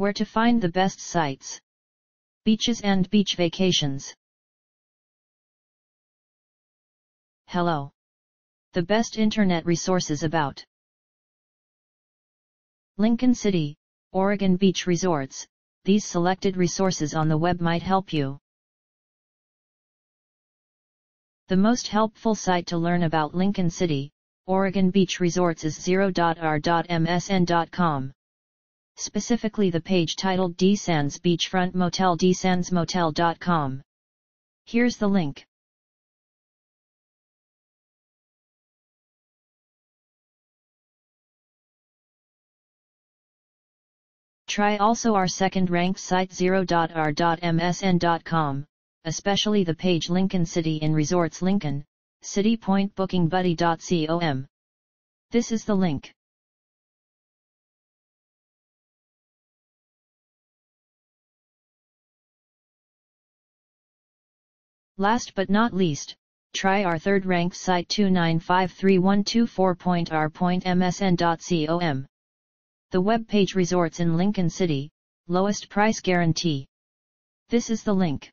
Where to find the best sites. Beaches and beach vacations. Hello. The best internet resources about Lincoln City, Oregon Beach Resorts. These selected resources on the web might help you. The most helpful site to learn about Lincoln City, Oregon Beach Resorts is 0.r.msn.com. Specifically the page titled DSands Beachfront Motel dsandsmotel.com. Here's the link. Try also our second ranked site 0.r.msn.com, especially the page Lincoln City in Resorts Lincoln, City Point Booking Buddy.com. This is the link. Last but not least, try our third ranked site 2953124.r.msn.com. The web page resorts in Lincoln City, lowest price guarantee. This is the link.